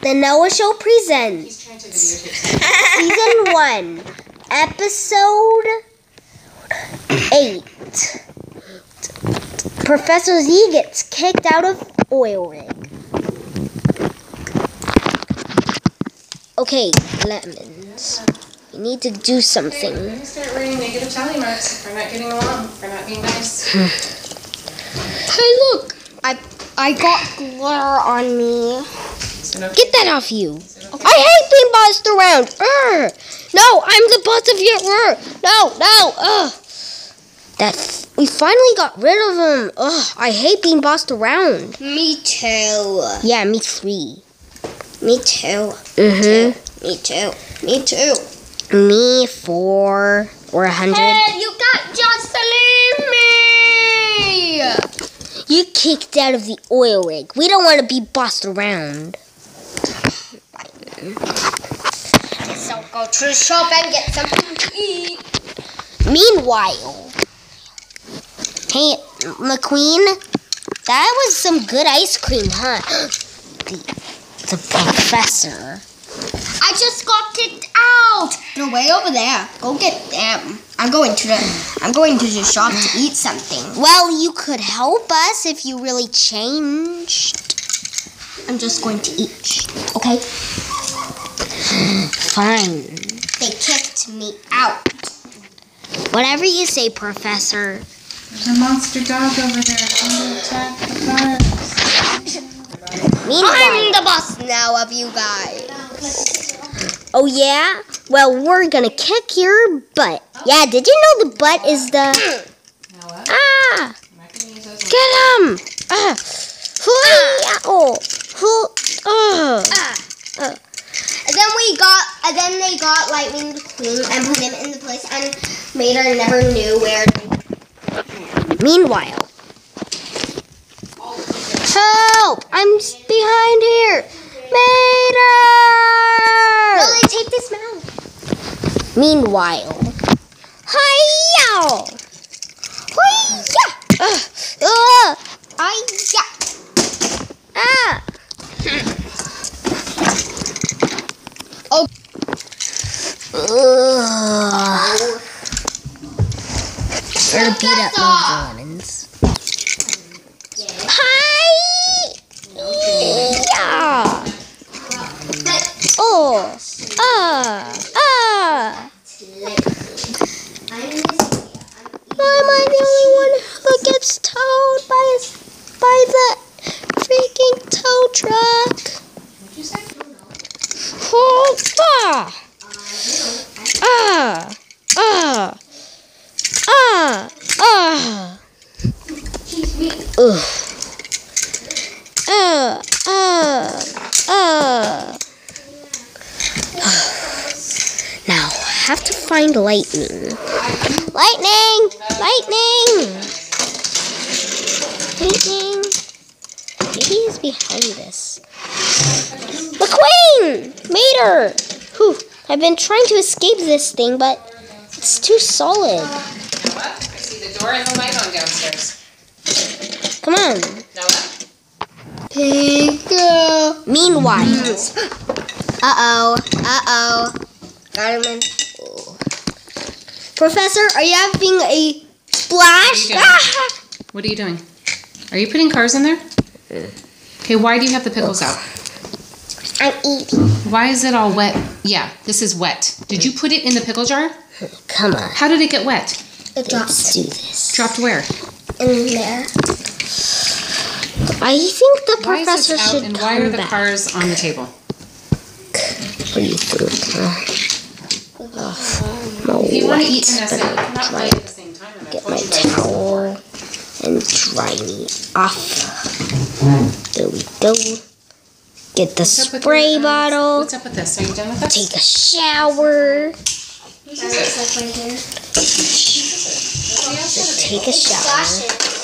The Noah Show presents He's trying to videotape season one, episode eight. Professor Z gets kicked out of oil rig. Okay, lemons. We need to do Hey, something. we're gonna start writing negative tally marks for not getting along, for not being nice. Hmm. Hey, look! I I got glitter on me. Get that off you! I hate being bossed around. Urgh. No, I'm the boss of your. Urgh. No, no. Ugh. That we finally got rid of him. Ugh, I hate being bossed around. Me too. Yeah, me three. Me too. Mhm. Me too. Me too. Me four or a hundred. Hey, you got just to leave me. You kicked out of the oil rig. We don't want to be bossed around. So go to the shop and get something to eat. Meanwhile, hey, McQueen, that was some good ice cream, huh? The, the professor. I just got kicked out. They're way over there. Go get them. I'm going to the I'm going to the shop to eat something. Well, you could help us if you really changed. I'm just going to eat. Okay? Fine. They kicked me out. Whatever you say, Professor. there's a monster dog over there trying to attack the cars. Meanwhile, I'm the boss now of you guys. oh yeah? Well, we're gonna kick your butt. Yeah, did you know the butt is the. Ah! I'm not gonna use those Get him! Ah! Hoo-yah-oh! Hoo- ah. Ah. And then we got, and then they got Lightning McQueen and put him in the place, and Mater never knew where. Meanwhile. Help! I'm behind here! Mater! No, they taped his mouth. Meanwhile. Hi-yow! Hi-ya! Ugh! Ugh! Hi-ya! Ah! Oh. Ugh. Better beat up my. Hi! Yeah! Oh! Ah! Ah! Why am I the only one who gets towed by a, by the freaking tow truck? What'd you say? Oh! Ah! Ah! Ah! Ah! Uh, uh, uh. Now, I have to find lightning. Lightning! Lightning! Lightning! Maybe he's behind this. McQueen! Mater! Whew, I've been trying to escape this thing, but it's too solid. I see the door and the light on downstairs. Come on. Noah? Pink. Meanwhile, Uh oh. Uh oh. Got him in. Professor, are you having a splash? What are you doing? Ah! What are you doing? Are you putting cars in there? Okay, why do you have the pickles out? I'm eating. Why is it all wet? Yeah, this is wet. Did you put it in the pickle jar? Come on. How did it get wet? It dropped Let's do this. Dropped where? in there. I think the Why is professor this out should and come why are the back. cars on the table? What do you think? Uh, ugh, no If you want to eat Vanessa, but you I'll cannot try play at the same time. and get my towel and dry me off. There we go. Get the What's spray your, um, bottle. What's up with this? Are you done with this? Take a shower. It's like right here. Take a shower.